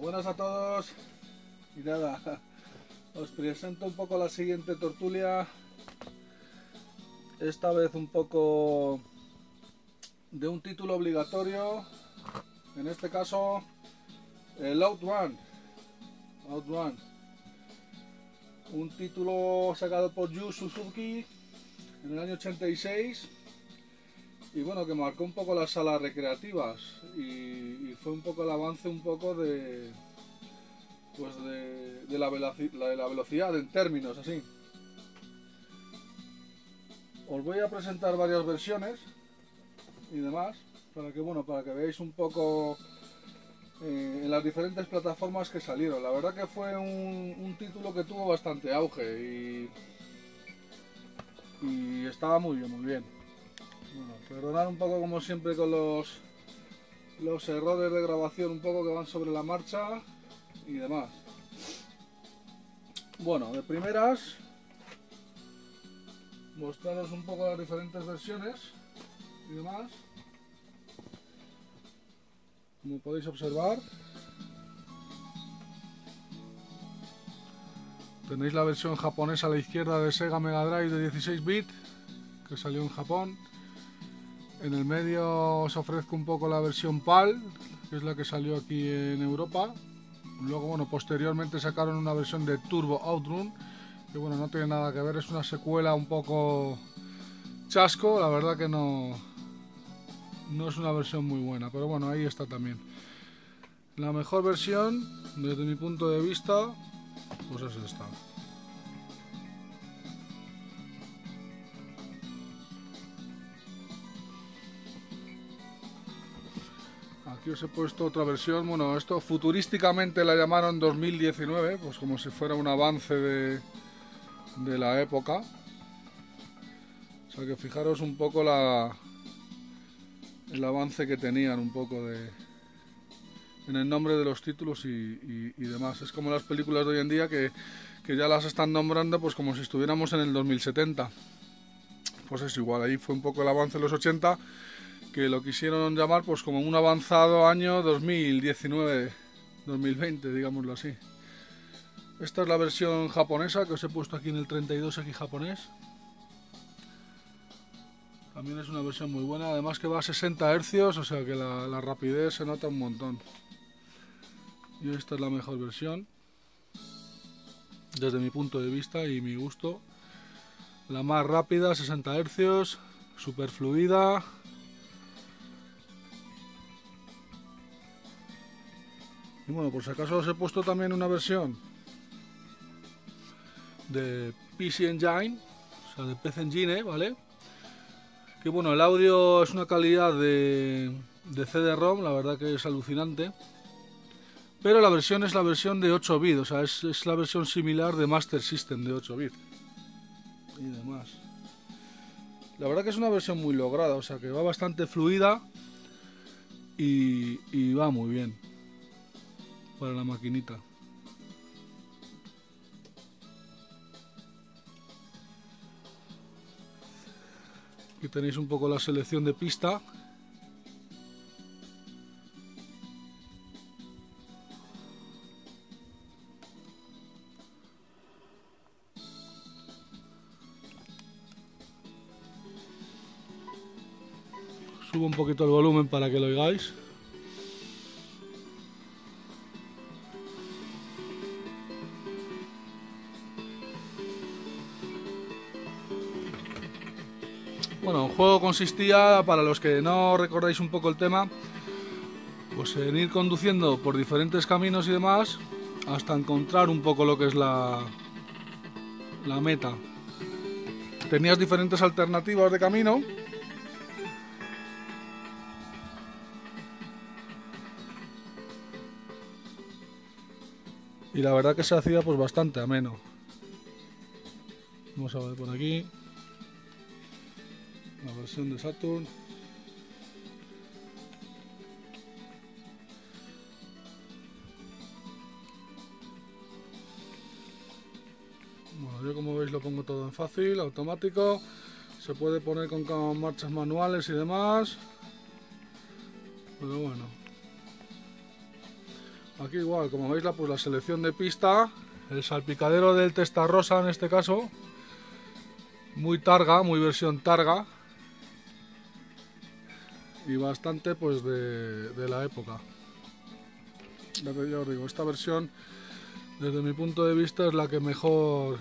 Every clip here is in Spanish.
Buenas a todos. Y nada, os presento un poco la siguiente tortulia. Esta vez un poco de un título obligatorio. En este caso, el Outrun. Outrun. Un título sacado por Yu Suzuki en el año 86 y bueno, que marcó un poco las salas recreativas y, fue un poco el avance un poco de pues de, la, de la velocidad en términos así. Os voy a presentar varias versiones y demás para que bueno, para que veáis un poco eh, en las diferentes plataformas que salieron. La verdad que fue un, título que tuvo bastante auge y, estaba muy bien, muy bien. Bueno, perdonar un poco como siempre con los, los errores de grabación un poco que van sobre la marcha y demás. Bueno, de primeras mostraros un poco las diferentes versiones y demás. Como podéis observar, tenéis la versión japonesa a la izquierda de Sega Mega Drive de 16 bits que salió en Japón en el medio os ofrezco un poco la versión PAL, que es la que salió aquí en Europa. Luego, bueno, posteriormente sacaron una versión de Turbo Outrun, que bueno, no tiene nada que ver, es una secuela un poco chasco, la verdad que no, no es una versión muy buena, pero bueno, ahí está también. La mejor versión, desde mi punto de vista, pues es esta. Aquí os he puesto otra versión, bueno, esto futurísticamente la llamaron 2019, pues como si fuera un avance de, de la época. O sea que fijaros un poco la, el avance que tenían un poco de en el nombre de los títulos y, demás. Es como las películas de hoy en día que, que, ya las están nombrando pues como si estuviéramos en el 2070. Pues es igual, ahí fue un poco el avance de los 80 que lo quisieron llamar pues como un avanzado año 2019, 2020, digámoslo así. Esta es la versión japonesa que os he puesto aquí en el 32 aquí japonés. También es una versión muy buena, además que va a 60 Hz, o sea que la, la rapidez se nota un montón. Y esta es la mejor versión, desde mi punto de vista y mi gusto. La más rápida, 60 Hz, super fluida, Y bueno, por si acaso os he puesto también una versión de PC Engine, o sea, de PC Engine, ¿vale? Que bueno, el audio es una calidad de, de CD-ROM, la verdad que es alucinante. Pero la versión es la versión de 8 bits, o sea, es, la versión similar de Master System de 8 bits. Y demás. La verdad que es una versión muy lograda, o sea, que va bastante fluida y va muy bien para la maquinita. Aquí tenéis un poco la selección de pista. Subo un poquito el volumen para que lo oigáis. Bueno, el juego consistía, para los que no recordáis un poco el tema, pues en ir conduciendo por diferentes caminos y demás hasta encontrar un poco lo que es la, la meta. Tenías diferentes alternativas de camino. Y la verdad que se hacía pues bastante ameno. Vamos a ver por aquí la versión de Saturn. Bueno yo como veis lo pongo todo en fácil automático. Se puede poner con marchas manuales y demás. Pero bueno. Aquí igual, como veis la, pues la selección de pista, el salpicadero del testa rosa en este caso, muy targa, muy versión targa y bastante pues de, la época. Ya os digo, esta versión desde mi punto de vista es la que mejor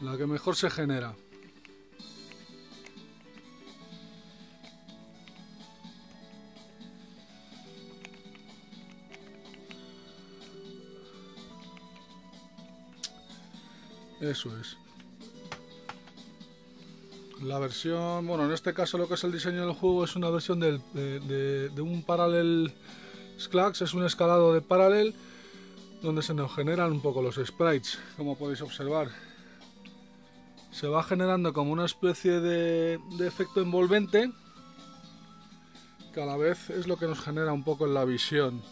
la que mejor se genera. Eso es. La versión, bueno, en este caso lo que es el diseño del juego es una versión de, un Parallel Sclax, es un escalado de Parallel donde se nos generan un poco los sprites, como podéis observar. Se va generando como una especie de, de efecto envolvente que a la vez es lo que nos genera un poco en la visión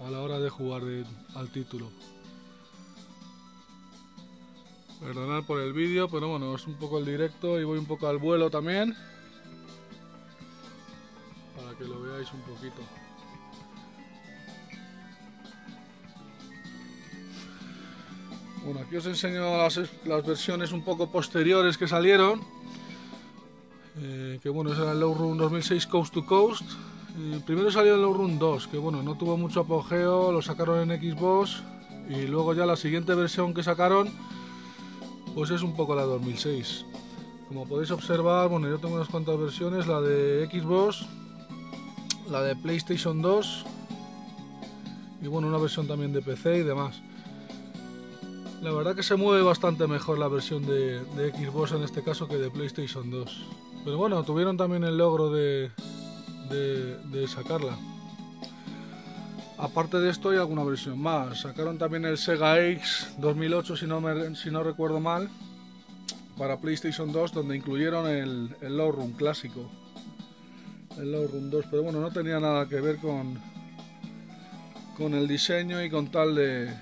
a la hora de jugar al título. Perdonad por el vídeo, pero bueno, es un poco el directo y voy un poco al vuelo también. Para que lo veáis un poquito. Bueno, aquí os enseño las, versiones un poco posteriores que salieron. Eh, que bueno, es el Low Run 2006 Coast to Coast. Eh, primero salió el Low Run 2, que bueno, no tuvo mucho apogeo, lo sacaron en Xbox. Y luego ya la siguiente versión que sacaron pues es un poco la 2006. Como podéis observar, bueno, yo tengo unas cuantas versiones, la de Xbox, la de PlayStation 2 y bueno, una versión también de PC y demás. La verdad que se mueve bastante mejor la versión de, Xbox en este caso que de PlayStation 2. Pero bueno, tuvieron también el logro de, de sacarla. Aparte de esto hay alguna versión más. Sacaron también el Sega X 2008 si no, si no recuerdo mal para PlayStation 2 donde incluyeron el, el Low Room clásico. El Low Room 2, pero bueno, no tenía nada que ver con, con el diseño y con tal de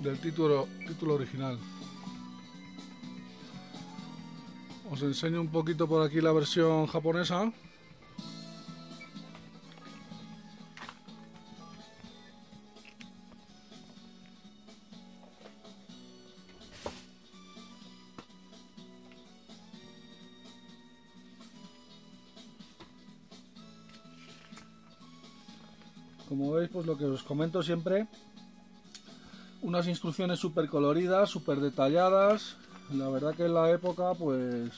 del título, título original. Os enseño un poquito por aquí la versión japonesa. Lo que os comento siempre unas instrucciones súper coloridas súper detalladas la verdad que en la época pues,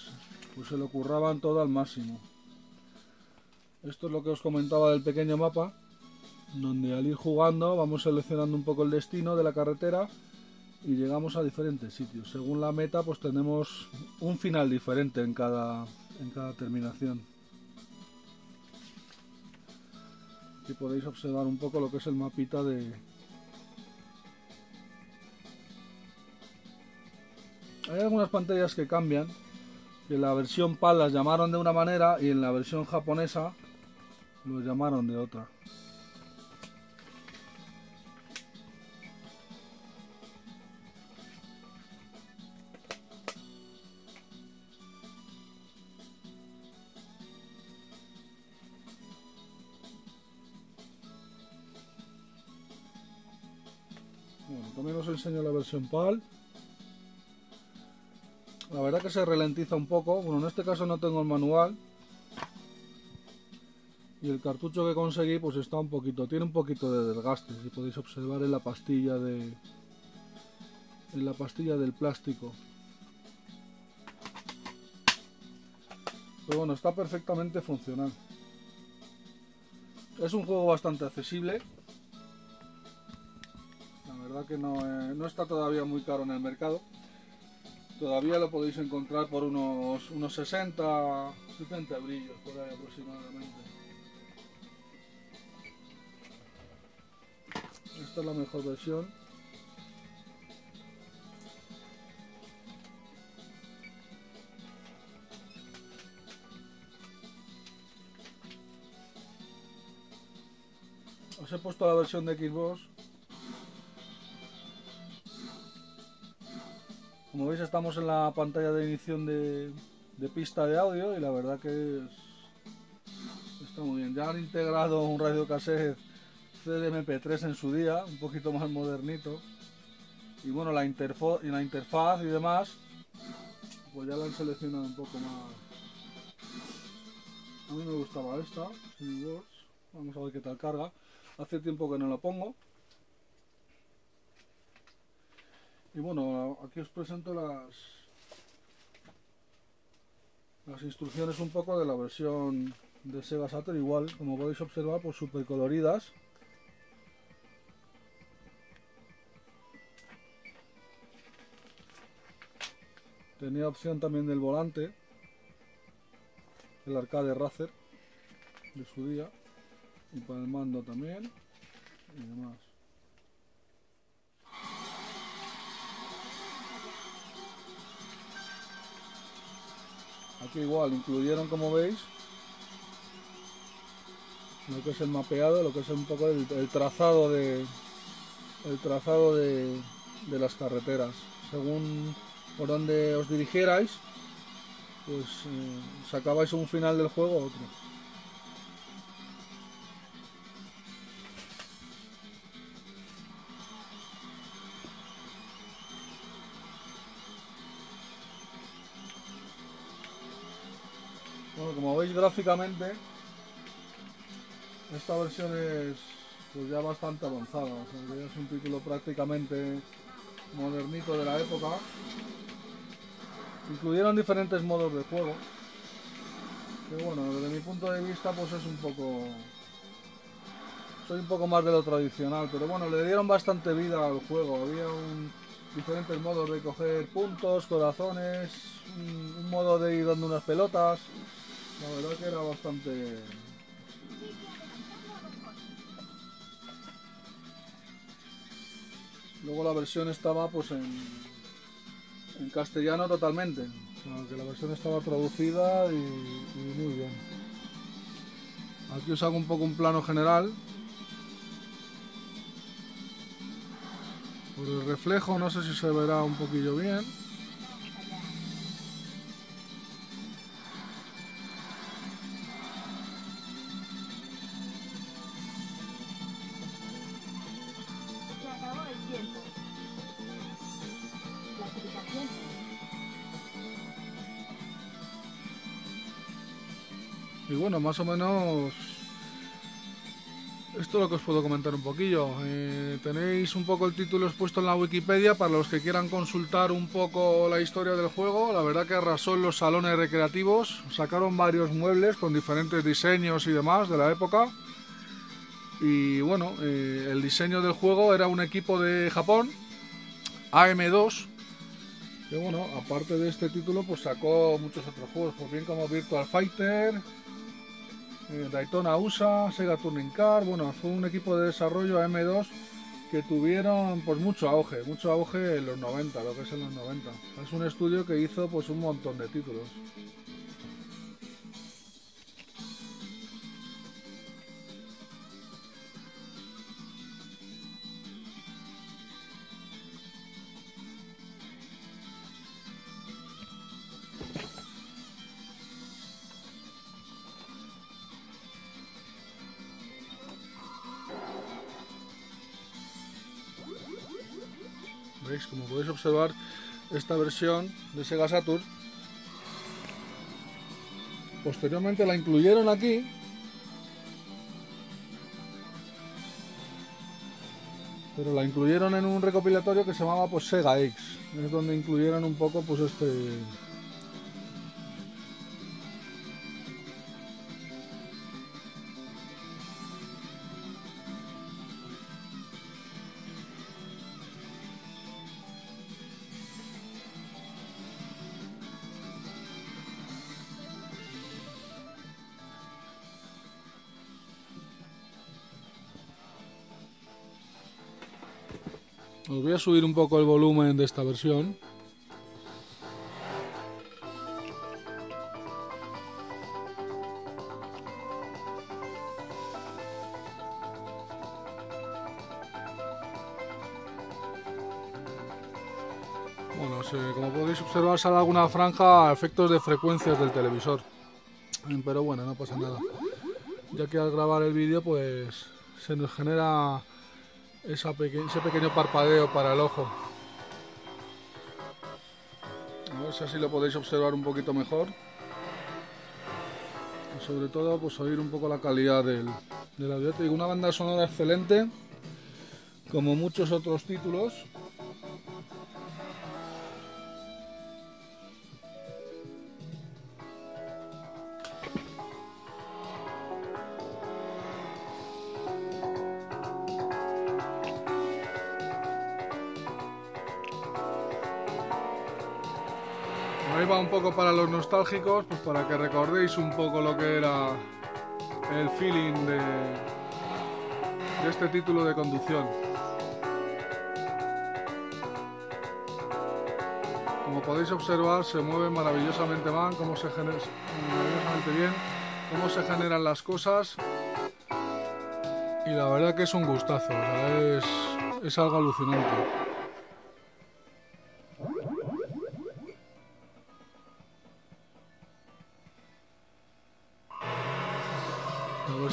pues se lo curraban todo al máximo. Esto es lo que os comentaba del pequeño mapa donde al ir jugando vamos seleccionando un poco el destino de la carretera y llegamos a diferentes sitios. Según la meta pues tenemos un final diferente en cada, en cada terminación Aquí podéis observar un poco lo que es el mapita de... Hay algunas pantallas que cambian, que en la versión PAL las llamaron de una manera y en la versión japonesa lo llamaron de otra. También os enseño la versión PAL. La verdad que se ralentiza un poco. Bueno, en este caso no tengo el manual. Y el cartucho que conseguí pues está un poquito, tiene un poquito de desgaste, si podéis observar en la pastilla de en la pastilla del plástico. Pero bueno, está perfectamente funcional. Es un juego bastante accesible, que no, eh, no, está todavía muy caro en el mercado. Todavía lo podéis encontrar por unos, unos 60, 70 brillos por ahí aproximadamente. Esta es la mejor versión. Os he puesto la versión de Xbox Como veis estamos en la pantalla de edición de, pista de audio y la verdad que Está muy bien. Ya han integrado un radio cassette CDMP3 en su día, un poquito más modernito. Y bueno, la interfaz y demás, pues ya la han seleccionado un poco más. A mí me gustaba esta, Vamos a ver qué tal carga. Hace tiempo que no la pongo. Y bueno, aquí os presento las las instrucciones un poco de la versión de Sega Saturn, igual como podéis observar, pues súper coloridas. Tenía opción también del volante, el arcade Racer de su día, y para el mando también, y demás. Aquí igual, incluyeron como veis lo que es el mapeado, lo que es un poco el, trazado de el trazado de, las carreteras. Según por donde os dirigierais, pues eh, sacabais un final del juego otro. Como veis gráficamente, esta versión es pues ya bastante avanzada, es un título prácticamente modernito de la época. Incluyeron diferentes modos de juego, que bueno, desde mi punto de vista pues es un poco... Soy un poco más de lo tradicional, pero bueno, le dieron bastante vida al juego, había diferentes modos de coger puntos, corazones, un modo de ir dando unas pelotas, la verdad que era bastante... Luego la versión estaba pues en, en castellano totalmente. que la versión estaba traducida y, y muy bien. Aquí os hago un poco un plano general. Por el reflejo no sé si se verá un poquillo bien. Y bueno, más o menos esto es lo que os puedo comentar un poquillo. Eh, tenéis un poco el título expuesto en la Wikipedia para los que quieran consultar un poco la historia del juego. La verdad que arrasó en los salones recreativos. Sacaron varios muebles con diferentes diseños y demás de la época. Y bueno, eh, el diseño del juego era un equipo de Japón, AM2, que bueno, aparte de este título, pues sacó muchos otros juegos, pues bien como Virtual Fighter, eh, Daytona USA, Sega Turning Car, bueno, fue un equipo de desarrollo AM2 que tuvieron pues mucho auge, mucho auge en los 90, lo que es en los 90. Es un estudio que hizo pues un montón de títulos. Observar, esta versión de Sega Saturn. Posteriormente la incluyeron aquí. Pero la incluyeron en un recopilatorio que se llamaba pues Sega X. Es donde incluyeron un poco pues este Os voy a subir un poco el volumen de esta versión. Bueno, como podéis observar sale alguna franja a efectos de frecuencias del televisor. Pero bueno, no pasa nada. ya que al grabar el vídeo pues se nos genera ese pequeño parpadeo para el ojo. A ver si así lo podéis observar un poquito mejor. Y sobre todo pues oír un poco la calidad del, del audio. Una banda sonora excelente, como muchos otros títulos. Para los nostálgicos, pues para que recordéis un poco lo que era el feeling de, este título de conducción. Como podéis observar, se mueve maravillosamente mal, cómo se bien, cómo se generan las cosas. Y la verdad que es un gustazo, es algo alucinante.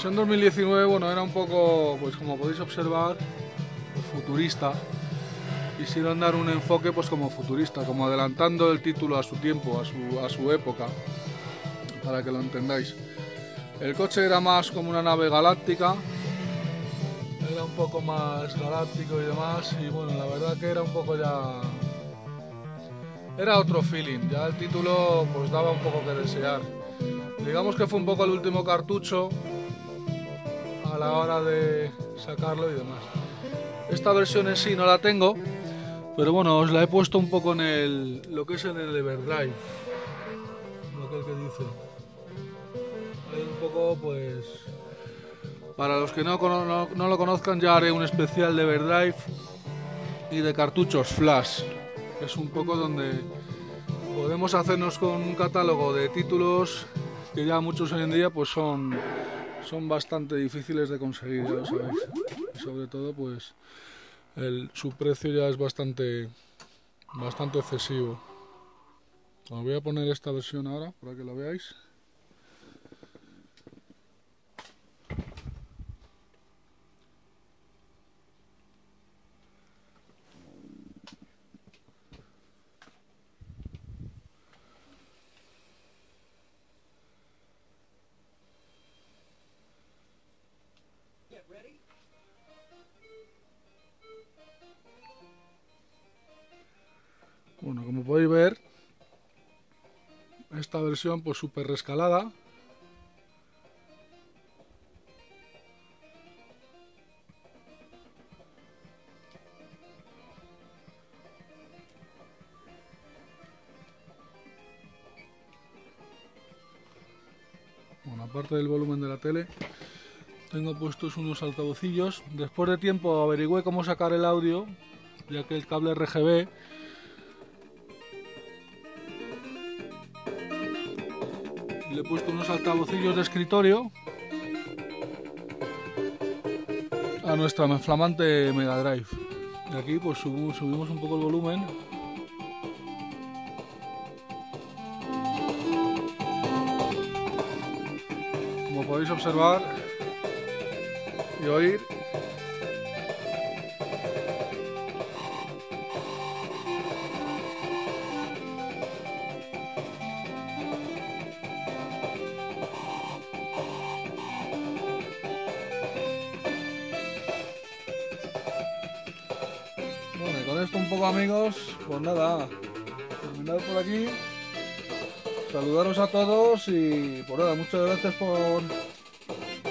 Versión 2019, bueno, era un poco, pues como podéis observar, pues, futurista. Quisieron dar un enfoque, pues como futurista, como adelantando el título a su tiempo, a su, a su época, para que lo entendáis. El coche era más como una nave galáctica, era un poco más galáctico y demás, y bueno, la verdad que era un poco ya... Era otro feeling, ya el título pues daba un poco que desear. Digamos que fue un poco el último cartucho a la hora de sacarlo y demás. Esta versión en sí no la tengo, pero bueno, os la he puesto un poco en el, lo que es en el Everdrive, lo que, que dice. Hay un poco, pues, para los que no, no, no lo conozcan, ya haré un especial de Everdrive y de cartuchos Flash. Es un poco donde podemos hacernos con un catálogo de títulos que ya muchos hoy en día pues son son bastante difíciles de conseguir, ya lo sabéis. sobre todo, pues, su precio ya es bastante, bastante excesivo. Os voy a poner esta versión ahora para que la veáis. Bueno, como podéis ver, esta versión pues súper rescalada. Bueno, aparte del volumen de la tele, tengo puestos unos altavocillos. Después de tiempo averigüé cómo sacar el audio, ya que el cable RGB le he puesto unos altavocillos de escritorio a nuestra flamante Mega Drive. Y aquí pues subimos un poco el volumen. Como podéis observar y oír, esto un poco amigos, pues nada, terminar por aquí, saludaros a todos y por pues nada, muchas gracias por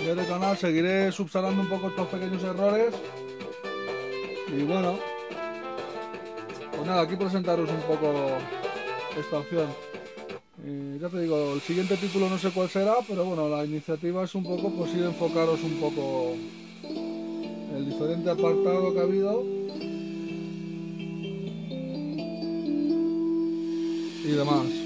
ver el canal, seguiré subsanando un poco estos pequeños errores. Y bueno, pues nada, aquí presentaros un poco esta opción. ya te digo, el siguiente título no sé cuál será, pero bueno, la iniciativa es un poco pues ir enfocaros un poco el diferente apartado que ha habido y demás.